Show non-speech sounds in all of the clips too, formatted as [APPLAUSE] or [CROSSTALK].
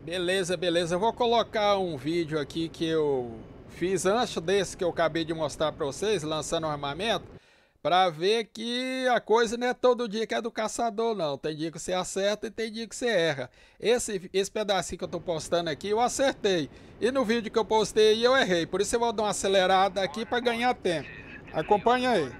Beleza, beleza. Eu vou colocar um vídeo aqui que eu fiz antes desse que eu acabei de mostrar para vocês, lançando o armamento, para ver que a coisa não é todo dia que é do caçador, não. Tem dia que você acerta e tem dia que você erra. Esse, esse pedacinho que eu estou postando aqui, eu acertei. E no vídeo que eu postei, eu errei. Por isso eu vou dar uma acelerada aqui para ganhar tempo. Acompanha aí.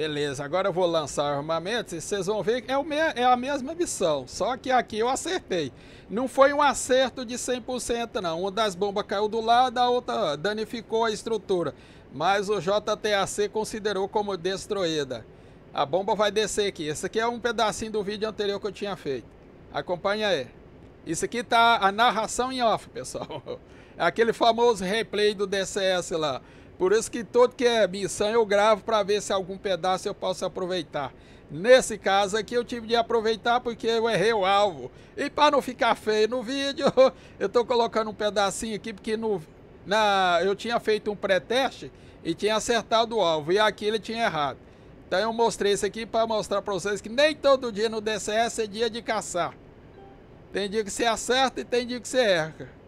Beleza, agora eu vou lançar armamentos e vocês vão ver que é, o me é a mesma missão, só que aqui eu acertei. Não foi um acerto de 100% não, uma das bombas caiu do lado, a outra danificou a estrutura, mas o JTAC considerou como destruída. A bomba vai descer aqui, esse aqui é um pedacinho do vídeo anterior que eu tinha feito. Acompanha aí. Isso aqui tá a narração em off, pessoal. [LAUGHS] Aquele famoso replay do DCS lá. Por isso que todo que é missão eu gravo para ver se algum pedaço eu posso aproveitar. Nesse caso aqui eu tive de aproveitar porque eu errei o alvo. E para não ficar feio no vídeo, [LAUGHS] eu estou colocando um pedacinho aqui porque no, na, eu tinha feito um pré-teste e tinha acertado o alvo. E aqui ele tinha errado. Então eu mostrei isso aqui para mostrar para vocês que nem todo dia no DCS é dia de caçar. Tem dia que você acerta e tem dia que você erra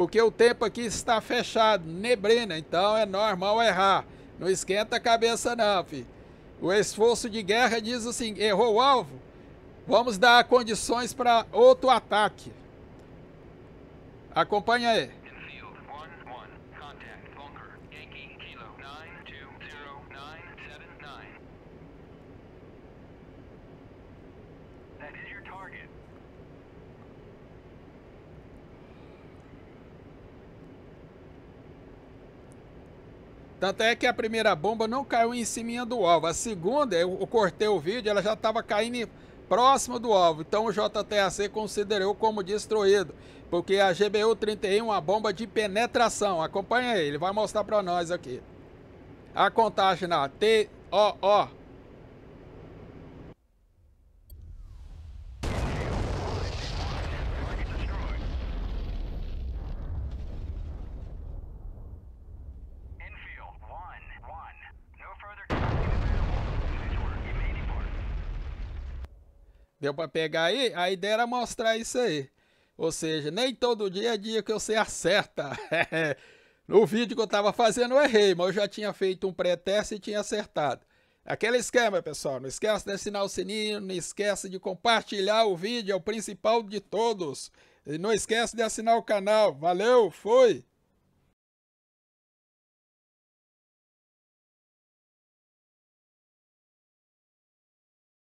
porque o tempo aqui está fechado, neblina, então é normal errar. Não esquenta a cabeça não, filho. O esforço de guerra diz assim, errou o alvo, vamos dar condições para outro ataque. Acompanha aí. Tanto é que a primeira bomba não caiu em cima do alvo. A segunda, eu cortei o vídeo, ela já estava caindo próximo do alvo. Então o JTAC considerou como destruído. Porque a GBU-31 é uma bomba de penetração. Acompanha aí, ele vai mostrar para nós aqui. A contagem na T-O-O. Deu para pegar aí? A ideia era mostrar isso aí. Ou seja, nem todo dia é dia que você acerta. [LAUGHS] no vídeo que eu estava fazendo eu errei, mas eu já tinha feito um pré-teste e tinha acertado. Aquele esquema, pessoal. Não esquece de assinar o sininho, não esquece de compartilhar o vídeo, é o principal de todos. E não esquece de assinar o canal. Valeu, fui!